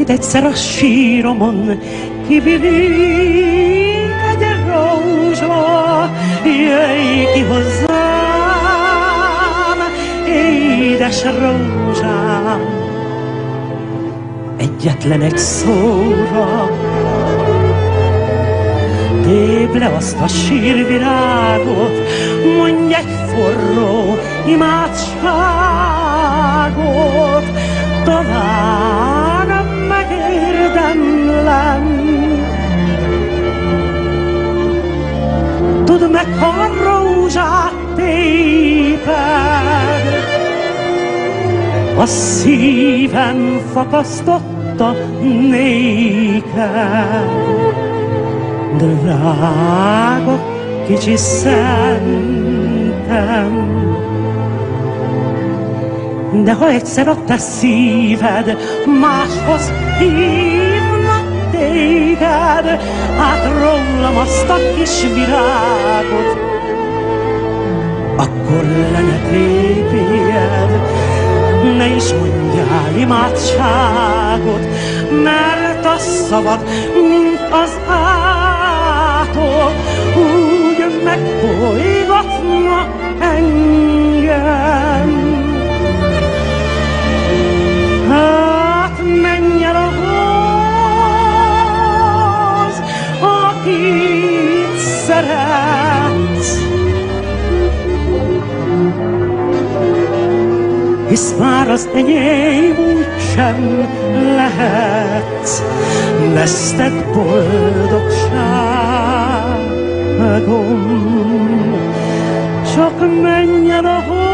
Majd egyszer a síromon kivirik egy rózsa, jöjj ki hozzám, édes rózsám. Egyetlen egy szóra, tépd le azt a sírvirágot, mondj egy forró imádságot, talán Tudd meg, ha rózsát téped, a szívem fakasztotta néked. Drága kicsi szentem, de ha egyszer a te szíved máshoz téged, hát rólam azt a kis virágot, akkor le ne tépjed, ne is mondjál imádságot, mert a szavad, mint az átok, úgy megbolygatna engem. Szeretsz. Hisz már az enyém úgy sem lehetsz, vesztett boldogságom. Csak menj el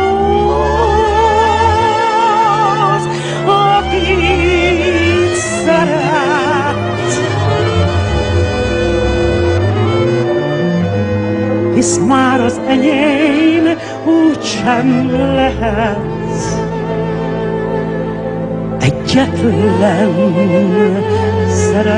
Hisz már az enyém úgy sem lehetsz. Egyetlen szerelmem